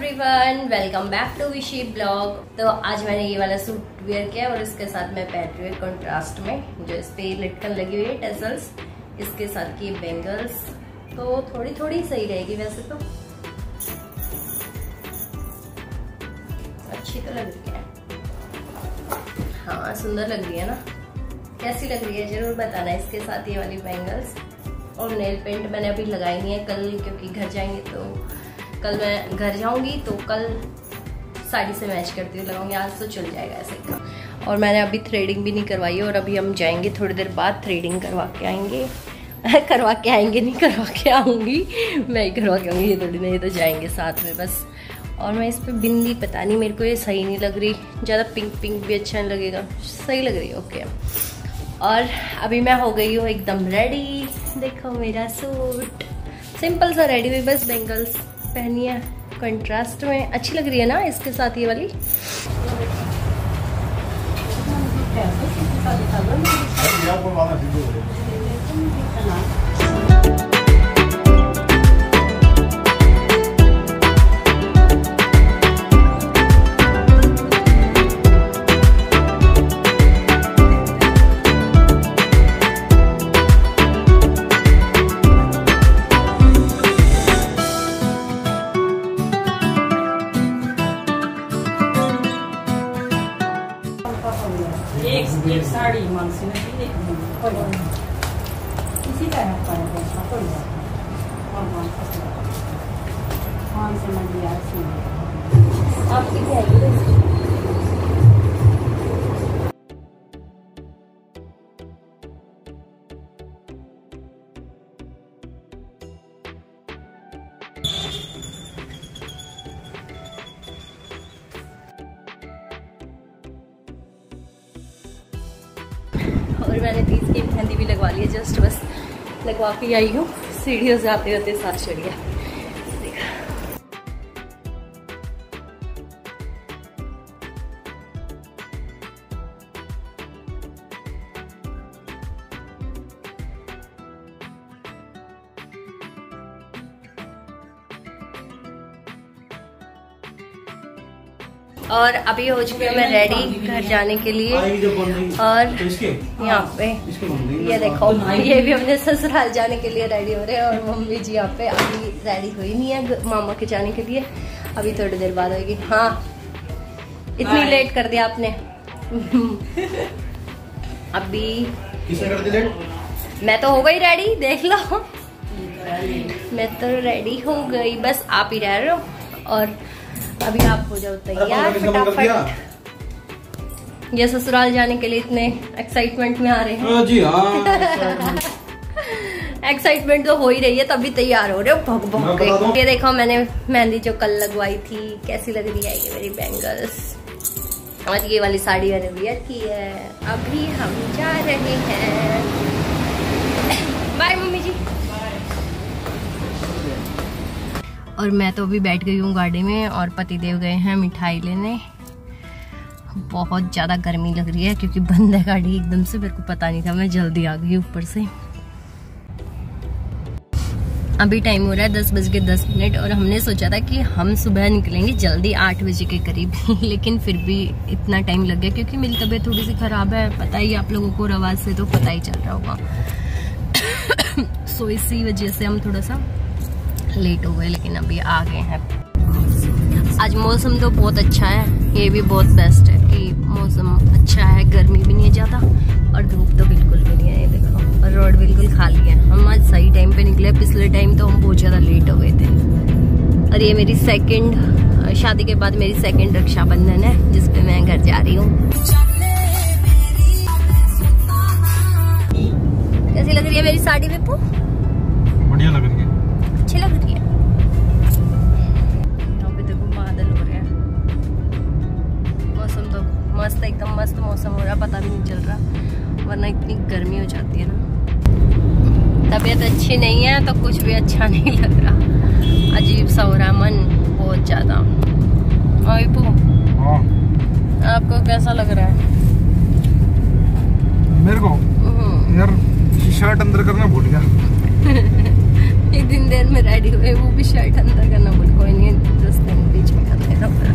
Everyone welcome back to Vishi blog तो आज मैंने ये वाला सूट वेयर किया और इसके साथ मैं पहन रही कंट्रास्ट में, जो इस पे लटकन लगी हुई है टेसल्स इसके साथ की बेंगल्स तो थोड़ी थोड़ी सही रहेगी वैसे तो। अच्छी तो लग रही है। हाँ सुंदर लग रही है ना। कैसी लग रही है, ज़रूर बताना इसके साथ ये वाली बेंगल्स और नेल पेंट मैंने अभी लगाई नहीं है कल, क्योंकि घर जाएँगे तो कल मैं घर जाऊँगी तो कल साड़ी से मैच करती हूँ, लगाऊँगी। आज तो चल जाएगा ऐसे और मैंने अभी थ्रेडिंग भी नहीं करवाई और अभी हम जाएँगे थोड़ी देर बाद थ्रेडिंग करवा के आएँगे। करवा के आएँगे, नहीं करवा के आऊँगी। मैं ही करवा के आऊँगी, ये थोड़ी नहीं तो जाएँगे साथ में बस। और मैं इस पर बिंदी, पता नहीं, मेरे को ये सही नहीं लग रही। ज़्यादा पिंक पिंक भी अच्छा नहीं लगेगा। सही लग रही है ओके और अभी मैं हो गई हूँ एकदम रेडी देखो मेरा सूट सिंपल सा रेडी हुई बस बेंगल्स पहनी है कंट्रास्ट में अच्छी लग रही है ना इसके साथ ये वाली? एक है पर बस कोई बात नहीं और मान फ़सल मान से मैं दिया सी आपकी क्या है के आई हूँ। सीढ़ियों से आते होते साथ चढ़िया और अभी हो चुकी हूँ मैं रेडी घर जाने के लिए। और यहाँ पे। ये देखो ये भी अपने ससुराल जाने के लिए रेडी हो रहे हैं और मम्मी जी यहाँ पे अभी रेडी हुई नहीं है मामा के जाने के लिए। अभी थोड़ी देर बाद होगी। हाँ। इतनी लेट कर दिया आपने। अभी मैं तो हो गई रेडी देख लो। मैं तो रेडी हो गई। बस आप ही रह रहे हो। और अभी आप हो जाओ तैयार फटाफट। ये ससुराल जाने के लिए इतने एक्साइटमेंट में आ रहे हैं। जी हाँ। एक्साइटमेंट तो हो ही रही है तभी तैयार हो रहे हो भग भग के। ये देखो मैंने मेहंदी जो कल लगवाई थी कैसी लग रही है ये मेरी बैंगल्स और ये वाली साड़ी मैंने वियर की है। अभी हम जा रहे हैं। बाय मम्मी जी। और मैं तो अभी बैठ गई हूँ गाड़ी में और पति देव गए हैं मिठाई लेने। बहुत ज़्यादा गर्मी लग रही है क्योंकि बंद है गाड़ी एकदम से, मेरे को पता नहीं था, मैं जल्दी आ गई ऊपर से। अभी टाइम हो रहा है दस बज के दस मिनट और हमने सोचा था कि हम सुबह निकलेंगे जल्दी आठ बजे के करीब, लेकिन फिर भी इतना टाइम लग गया क्योंकि मेरी तबीयत थोड़ी सी ख़राब है। पता ही आप लोगों को आवाज़ से तो पता ही चल रहा होगा। सो इसी वजह से हम थोड़ा सा लेट हो गए, लेकिन अभी आ गए हैं। आज मौसम तो बहुत अच्छा है, ये भी बहुत बेस्ट है कि मौसम अच्छा है, गर्मी भी नहीं है ज़्यादा, और धूप तो बिल्कुल भी नहीं है, ये देखो। और रोड बिल्कुल खाली है। हम आज सही टाइम पे निकले, पिछले टाइम तो हम बहुत ज़्यादा लेट हो गए थे। और ये मेरी सेकंड शादी के बाद मेरी सेकंड रक्षाबंधन है जिसपे मैं घर जा रही हूँ। कैसी लग रही है मेरी साड़ी विपू बढ़िया लग रही है। अच्छी लग रही है। यहाँ पे देखो बादल हो रहे हैं। मौसम तो मस्त एकदम मस्त मौसम हो रहा है पता भी नहीं चल रहा वरना इतनी गर्मी हो जाती है ना। तबीयत अच्छी नहीं है तो कुछ भी अच्छा नहीं लग रहा। अजीब सा हो रहा है मन बहुत ज़्यादा। हाँ। आपको कैसा लग रहा है? मेरे को? हम्म, यार शर्ट अंदर करना भूल गया। एक दिन देर में रेडी हुए, वो भी शर्ट अंदर करना भूल कोई नहीं, दस दिन बीच में हो रहा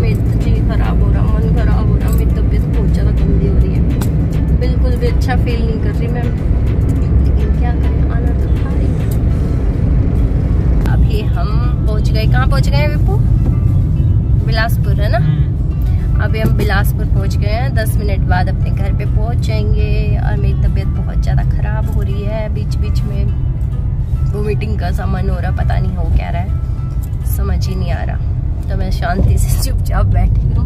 मेरी तो जी खराब हो रहा, मन खराब हो रहा, मेरी तबीयत बहुत ज़्यादा गंदी हो रही है। बिल्कुल भी अच्छा फील नहीं कर रही मैं। लेकिन क्या करें, आना तो खा रही अभी हम पहुँच गए, कहाँ पहुँच गए विपू बिलासपुर, है ना? अभी हम बिलासपुर पहुँच गए हैं। दस मिनट बाद अपने घर पे पहुँच जाएँगे और मेरी तबीयत बहुत ज़्यादा ख़राब हो रही है। बीच बीच में वोमिटिंग का सा मन हो रहा, पता नहीं हो क्या रहा है। समझ ही नहीं आ रहा। तो मैं शांति से चुपचाप बैठी हूँ।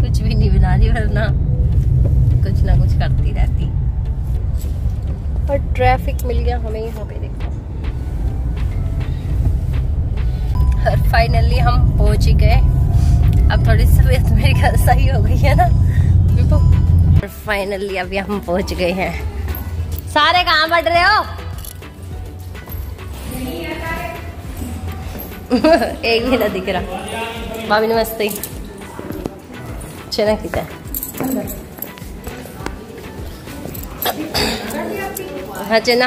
कुछ भी नहीं बना रही, वरना कुछ ना कुछ करती रहती। और ट्रैफ़िक मिल गया हमें यहाँ पे, देखो। और फाइनली हम पहुँच ही गए। अब थोड़ी तबीयत मेरी घर सही हो गई है ना। और फाइनली अभी हम पहुँच गए हैं। सारे कहाँ बढ़ रहे हो? एक भी ना दिख रहा। भाभी नमस्ते। चना कितना? हाँ चना।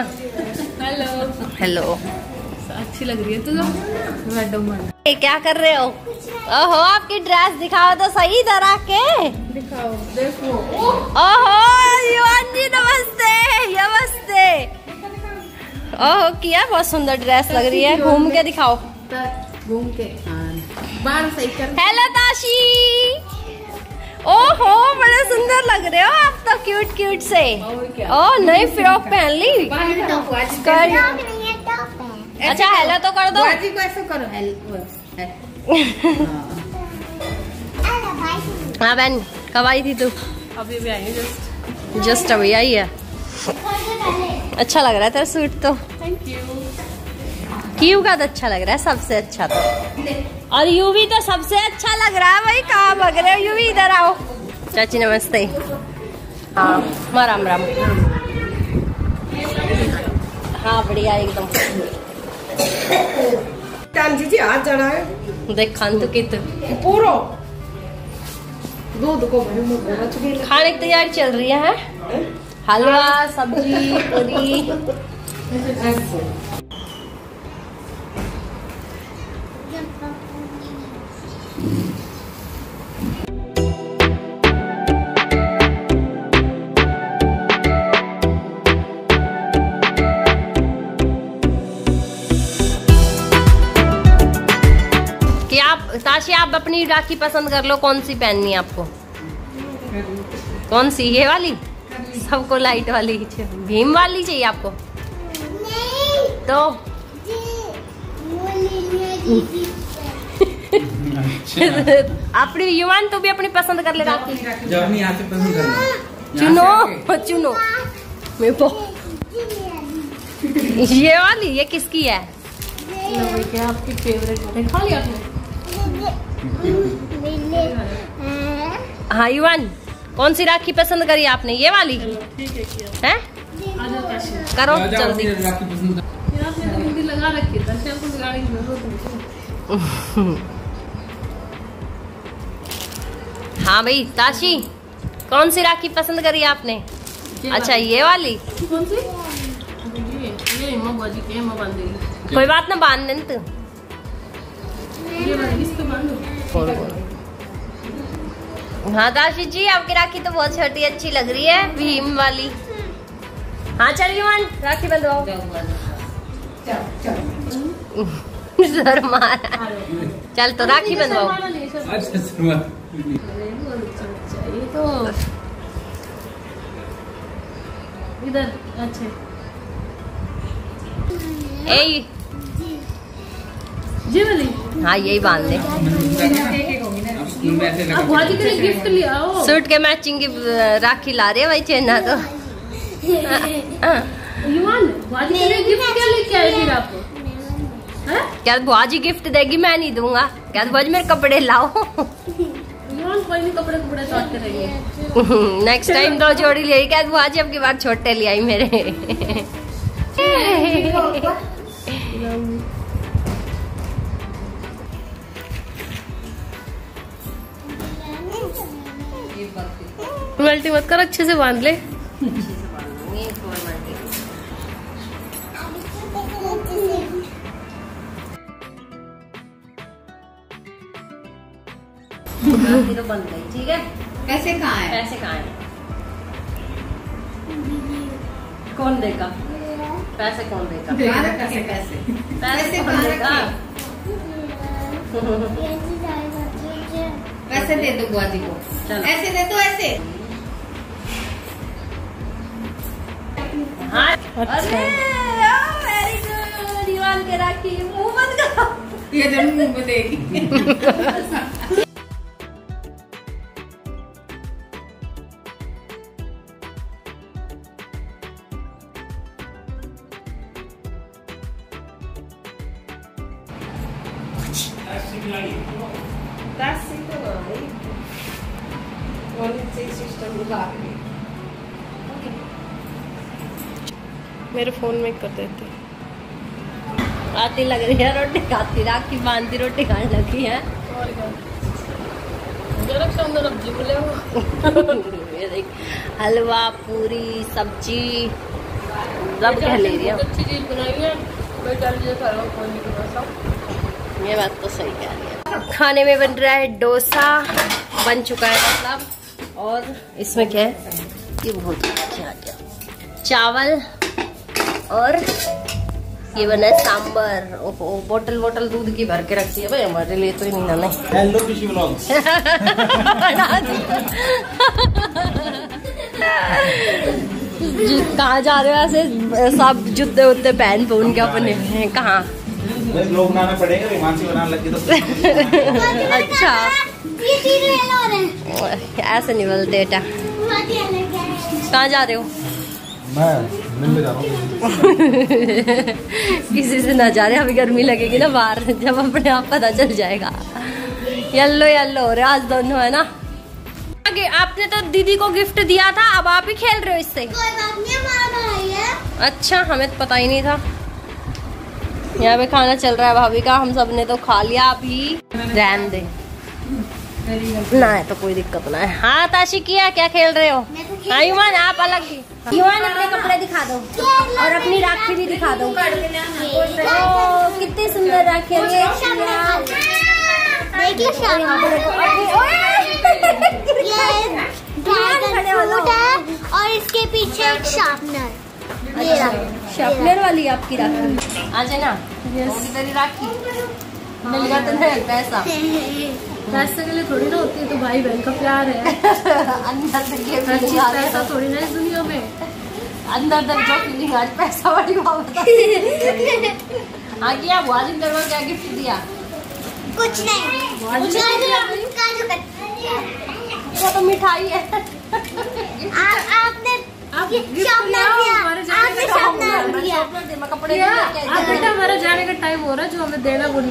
हेलो। हेलो। अच्छी लग रही है तू ये क्या कर रहे हो? ओहो आपकी ड्रेस दिखाओ तो सही तरह के। दिखाओ देखो। ओहो युवान जी नमस्ते नमस्ते ओहो किया बहुत सुंदर ड्रेस लग रही है। घूम के दिखाओ। घूम के बाहर सही कर। हेलो ताशी। ओहो बड़े सुंदर लग रहे हो आप तो क्यूट क्यूट से। ओ नई फ्रॉक पहन ली। अच्छा हेलो तो कर दो। बाजी को ऐसे करो। हेलो हाँ। बहन कब आई थी तू? अभी भी आई जस्ट जस्ट अभी आई है। अच्छा लग रहा है तेरा सूट तो। थैंक यू क्यू का तो अच्छा लग रहा है सबसे अच्छा तो। और यू भी तो सबसे अच्छा लग रहा है भाई कहाँ भग रहे हो? यू भी इधर आओ। चाची नमस्ते। हाँ राम राम। हाँ बढ़िया एकदम। जी आज जाना है? देख खान तो कित। पूरो। दूध को खाने की तैयारी चल रही है हलवा सब्ज़ी पूरी। आप आप अपनी राखी पसंद कर लो कौन सी पहननी है आपको? कौन सी ये वाली? सबको लाइट वाली भीम वाली चाहिए आपको? तो? अपनी युवान तो भी अपनी पसंद कर ले राखी। चुनो चुनो। मेरे को ये वाली ये किसकी है? क्या आपकी फेवरेट है हाँ युवान कौन सी राखी पसंद करी आपने ये वाली ठीक है है करो जल्दी अपनी राखी पसंद कर फिर आपने तो हिंदी लगा रखी था शाम को गाड़ी की ज़रूरत नहीं हाँ भाई ताशी कौन सी राखी पसंद करी आपने अच्छा ये वाली कौन सी ये ये देगी कोई बात ना बाँध तू ये हाँ। ताशी जी आपकी राखी तो बहुत छोटी अच्छी लग रही है। भीम वाली। हाँ चल युवान राखी बंधवाओ। सर मारा। चल तो राखी बंधवाओ। अच्छा शुरुआत ये तो इधर अच्छा। ए जी वाली? हाँ यही बाँध ले। सूट के मैचिंग की राखी ला रहे भाई चेन्ना तो। क्या? क्या बुआजी गिफ्ट देगी मैं नहीं दूँगा। क्या बुआजी मेरे कपड़े लाओ। नेक्स्ट टाइम दो जोड़ी ले क्या बुआजी अब की बार छोटे ले आई मेरे। मल्टी मत कर अच्छे से बाँध ले। आरती तो बन गई ठीक है कैसे कहाँ है पैसे कहाँ हैं कौन देगा? पैसे कौन देगा? पैसे पैसे। पैसे कौन देगा? वैसे दे दो बुआ जी को। चलो। ऐसे दे दो ऐसे। हाँ गुड ईमान के राखी मुँह मत करो। ये ज़रूर मुँह देगी That's it, right? One system मेरे फ़ोन में कर देते आती लग रही है रोटी खाती राखी बांधती रोटी खाने लगी है। हलवा पूरी सब्ज़ी सब कह ले रही है। ये बात तो सही कह रही है। खाने में बन रहा है डोसा बन चुका है मतलब। और इसमें क्या है? ये बहुत क्या क्या? चावल और ये बना है सांबर। ओहो बोतल बोतल दूध की भर के रखी है भाई हमारे लिए तो ही नहीं लाना हेलो कृषि ब्लॉग्स कहाँ जा रहे हो ऐसे? सब जूते उते पहन पहन के अपने। कहाँ? लोग बनाना पड़ेगा बनाने लगे तो। अच्छा। ऐसे नहीं बोलते बेटा। कहाँ जा रहे हो। मैं मिलने जा रहा हूँ? किसी से ना जा रहे अभी गर्मी लगेगी ना बाहर। जब अपने आप पता चल जाएगा। येल्लो येल्लो हो रहे आज दोनों है ना? आगे आपने तो दीदी को गिफ्ट दिया था अब आप ही खेल रहे हो इससे। कोई बात नहीं हमारा भाई अच्छा हमें तो पता ही नहीं था। यहाँ पे खाना चल रहा है भाभी का हम सबने तो खा लिया अभी। रहन दे। ना है तो कोई दिक्कत ना है। हाँ ताशी किया क्या खेल रहे हो? मैं तो हाँ आप अलग ही। युमान अपने कपड़े दिखा दो। और अपनी राखी भी दिखा दो। कितनी सुंदर राखी है और है इसके पीछे एक शार्पनर। ये शार्पनर वाली आपकी राखी। आ जाए ना? तेरी राखी। मिल गया तुम्हें पैसा। पैसे के लिए थोड़ी ना होती है तो भाई बहन का प्यार है। अंदर हर चीज़ आ रही पैसा थोड़ी ना इस दुनिया में। अंदर तक जो फीलिंग आज पैसा वाली बात हाँ। किया ने क्या गिफ्ट दिया? कुछ नहीं। कुछ नहीं वो तो मिठाई है। आप आपने आप हमारे जाने आपने का टाइम हो रहा है। जो हमें देना भूल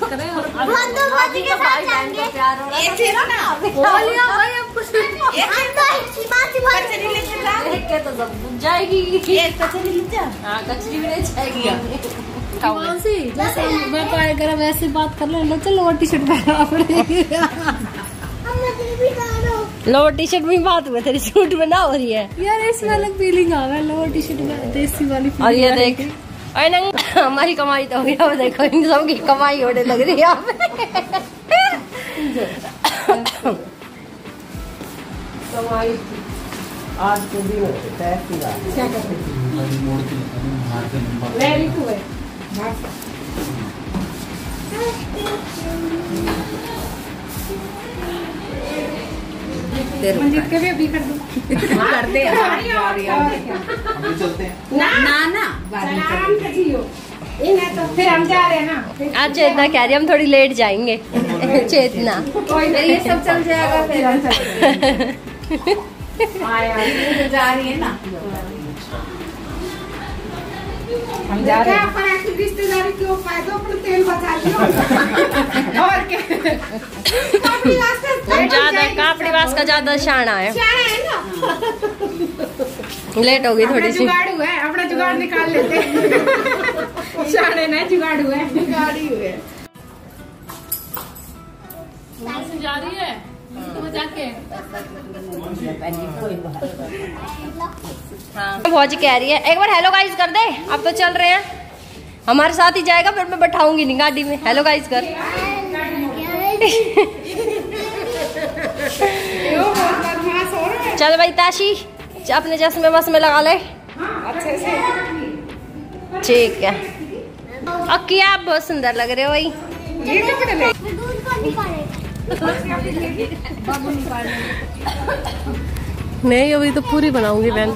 करें और हम तो के साथ जाएँगे का प्यार हो रहा है ऐसे ना बोल लिया भाई अब कुछ हम तो बात बात कचरी लेके जा देख के तो सब बुझ जाएगी। ये कचरी ले जा हाँ कचरी भी नहीं जाएगी। कौन सी जैसे मैं तो करा वैसे बात कर लो चलो और टी शर्ट पहना पड़ेगी लोअर टी शर्ट में बात हुआ तेरी सूट में ना हो रही है। यार इसमें अलग फीलिंग आ रहा है लोअर टी शर्ट में देसी वाली और ये देख। अरे नंग हमारी कमाई तो हो गया देखो इन सब की कमाई होने लग रही है। यहाँ पे आज के दिन क्या कहते हैं। मंजीत के भी अभी कर दूँ। करते हैं। हम चलते हैं। ना ना ना बाद आराम से जियो। तो फिर हम जा रहे हैं ना। आज चेतना कह रही हम थोड़ी लेट जाएँगे। चेतना। ये सब चल जाएगा फिर हम आया जा रही है ना। हम जा रहे हैं। ऐसी रिश्तेदारी क्यों फ़ायदा अपने तेल बचा लियो और क्या? अपनी वास्ते हम ज़्यादा कापड़ी वास का ज़्यादा शाना है। क्या है ना? लेट होगी अपना थोड़ी सी। जुगाड़ू है अपना जुगाड़ निकाल लेते हैं। शाने ना जुगाड़ू है। जुगाड़ी हुए जा रही है? हाँ। भौजी कह रही है एक बार हेलो गाइस कर दे अब तो चल रहे हैं। हमारे साथ ही जाएगा फिर मैं बैठाऊँगी नहीं गाड़ी में। हेलो गाइस कर। चल भाई ताशी अपने चश्मे वश्मे लगा ले। अच्छे से ठीक है। और क्या आप बहुत सुंदर लग रहे हो भाई। नहीं अभी तो पूरी बनाऊँगी बहन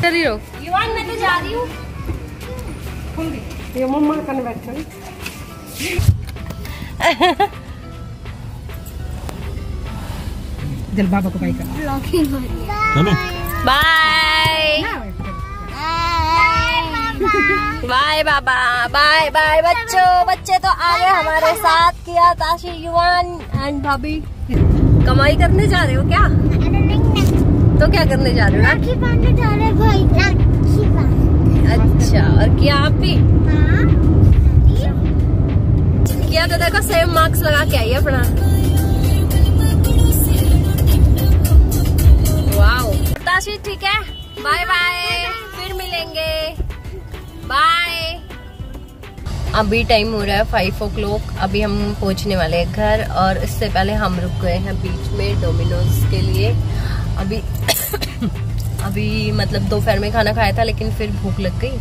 चल रही मैं तो जा रही हूँ। ये मम्मा बैठे जल बाबा को कर। चलो। बाय बाय बाबा बाय बाय बच्चों. बच्चे तो आ गए हमारे साथ किया ताशी युवान एंड भाभी. कमाई करने जा रहे हो क्या? तो क्या करने जा रहे हो? राखी बांधने जा रहे भाई. राखी अच्छा और क्या आप भी हाँ. किया तो देखो सेम मार्क्स लगा के आई अपना. वाओ ताशी ठीक है? बाय बाय फिर मिलेंगे. बाय अभी टाइम हो रहा है फाइव ओ क्लॉक अभी हम पहुँचने वाले हैं घर और इससे पहले हम रुक गए हैं बीच में डोमिनोज के लिए. अभी अभी मतलब दोपहर में खाना खाया था लेकिन फिर भूख लग गई.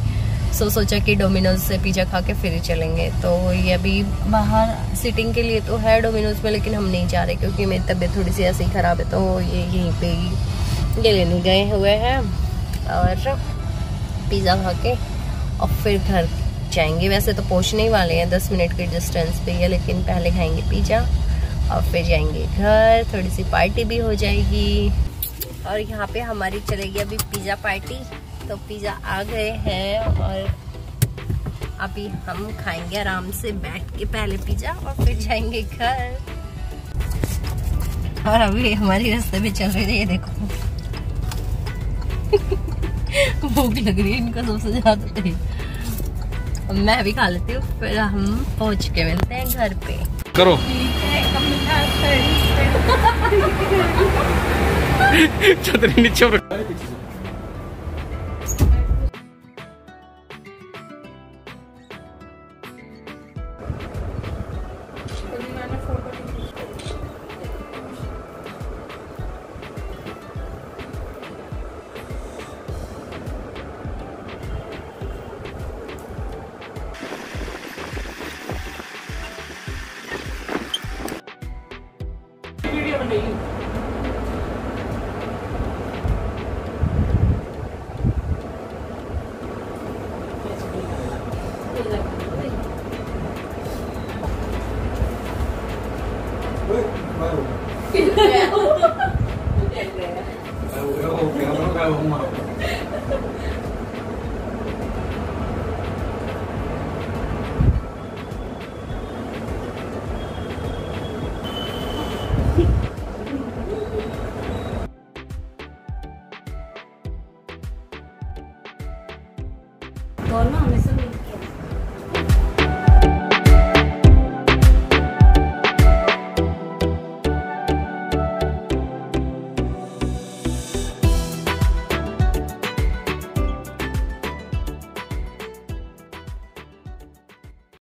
सो सोचा कि डोमिनोज से पिज़्ज़ा खा के फिर चलेंगे. तो ये अभी बाहर सिटिंग के लिए तो है डोमिनोज में, लेकिन हम नहीं जा रहे क्योंकि मेरी तबीयत थोड़ी सी ऐसी ख़राब है तो ये यहीं पे ही ये लेने गए हुए हैं और पिज़्ज़ा खा के और फिर घर जाएँगे। वैसे तो पहुँचने ही वाले हैं, दस मिनट के डिस्टेंस पे ही लेकिन पहले खाएँगे पिज़्ज़ा और फिर जाएँगे घर। थोड़ी सी पार्टी भी हो जाएगी। और यहाँ पे हमारी चलेगी अभी पिज़्ज़ा पार्टी तो पिज़्ज़ा आ गए हैं और अभी हम खाएँगे आराम से बैठ के पहले पिज़्ज़ा और फिर जाएँगे घर। और अभी हमारी रास्ते में चल रही है देखो। भूख लग रही है, इनका सबसे ज़्यादा मैं भी खा लेती हूँ फिर हम पहुँच के मिलते हैं घर पे। करो। छतरी नीचे Ha ha ha.